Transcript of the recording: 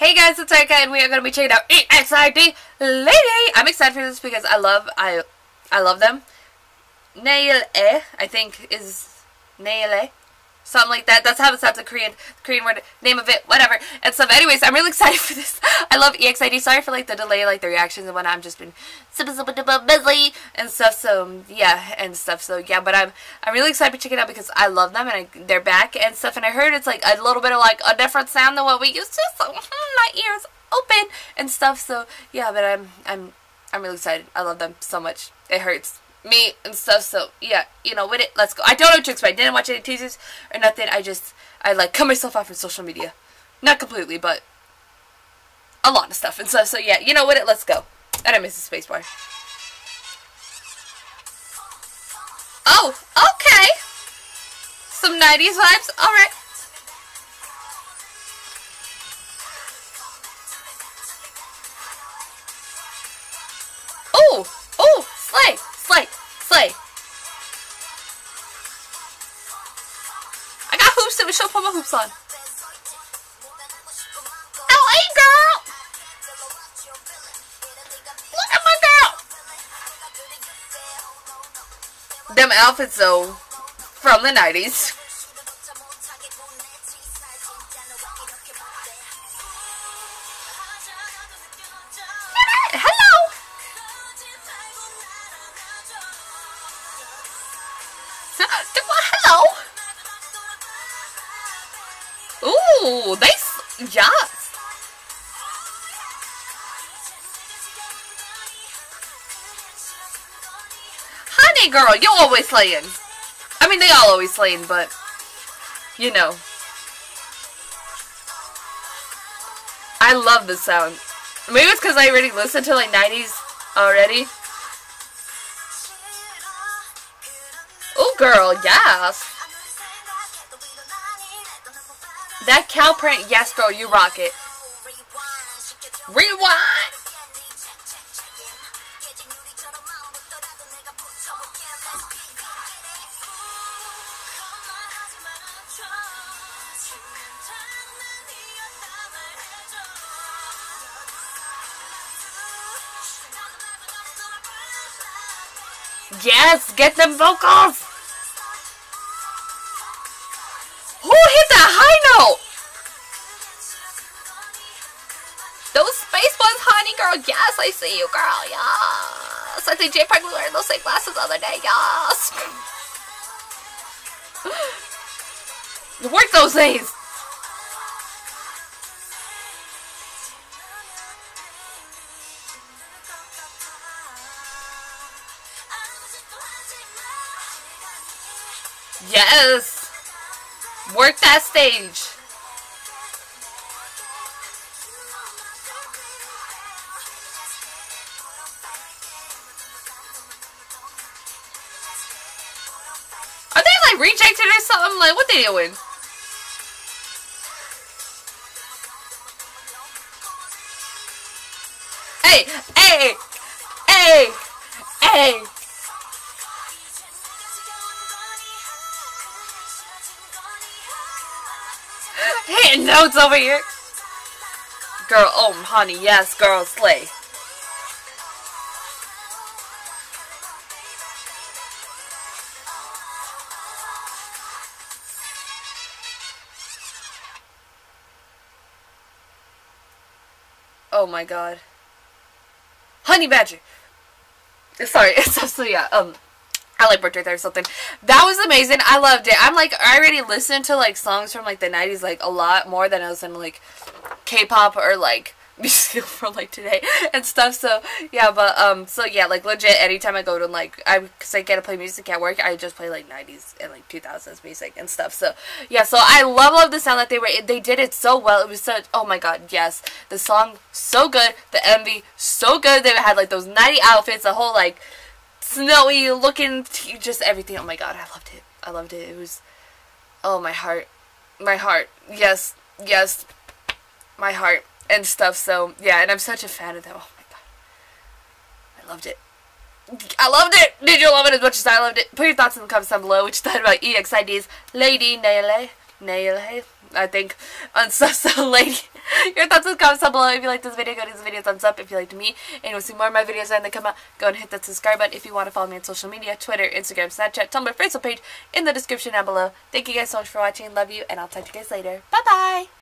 Hey guys, it's Erika and we are going to be checking out EXID Lady! I'm excited for this because I love, I I love them. Nail E, I think is Nail E. Something like that. That's how it sounds, the Korean, Korean word, name of it, whatever, and stuff. Anyways, I'm really excited for this. I love EXID. Sorry for like the delay, like the reactions and whatnot. I've just been busy and stuff. So yeah, and stuff. So yeah, but I'm I'm really excited to check it out because I love them and I, they're back and stuff. And I heard it's like a little bit of like a different sound than what we used to. So my ears open and stuff. So yeah, but I'm I'm I'm really excited. I love them so much. It hurts me and stuff. So yeah, you know, with it, let's go. I don't know what to expect. Didn't watch any teasers or nothing. I just I like cut myself off from social media, not completely, but a lot of stuff and stuff. So yeah, you know, with it, let's go. And I miss the spacebar. Oh, okay. Some 90s vibes. All right. I got hoops to show put my hoops on. LA girl! Look at my girl! Them outfits though, from the 90s. Hello! Hello! Ooh, they, yes. Honey girl, you always slaying. I mean, they all always slaying, but, you know. I love the sound. Maybe it's because I already listened to like 90s already. Oh girl, yes. That cow print, yes girl, you rock it. Rewind! Yes, get them vocals! Who Space ones, honey girl. Yes, I see you, girl. Yes. I think Jay Park was wearing those same glasses the other day. Yes. Work those things. Yes. Work that stage. Rejected or something? Like what they doing? Hey, hey, hey, hey. Hitting notes over here. Girl, oh honey, yes, girl, slay. Oh my god. Honey Badger. Sorry, so, so yeah, um, I like Birthday there or something. That was amazing. I loved it. I'm like, I already listened to like songs from like the 90s like a lot more than I was in like K-pop or like music for like today and stuff. So yeah, but um, so yeah, like legit. Anytime I go to like, I cause I get to play music at work, I just play like 90s and like 2000s music and stuff. So yeah, so I love love the sound that they were. They did it so well. It was such. Oh my god, yes, the song so good. The MV so good. They had like those 90 outfits. The whole like snowy looking, just everything. Oh my god, I loved it. I loved it. It was, oh my heart, my heart. Yes, yes, my heart and stuff. So yeah, and I'm such a fan of them. Oh my god, I loved it. I loved it. Did you love it as much as I loved it? Put your thoughts in the comments down below. What you thought about EXID's Lady Naile, Naile, I think. And so, so lady, your thoughts in the comments down below. If you like this video, go to this video thumbs up. If you liked me and you want to see more of my videos when they come out, go and hit that subscribe button. If you want to follow me on social media, Twitter, Instagram, Snapchat, Tumblr, Facebook page in the description down below. Thank you guys so much for watching. Love you, and I'll talk to you guys later. Bye-bye!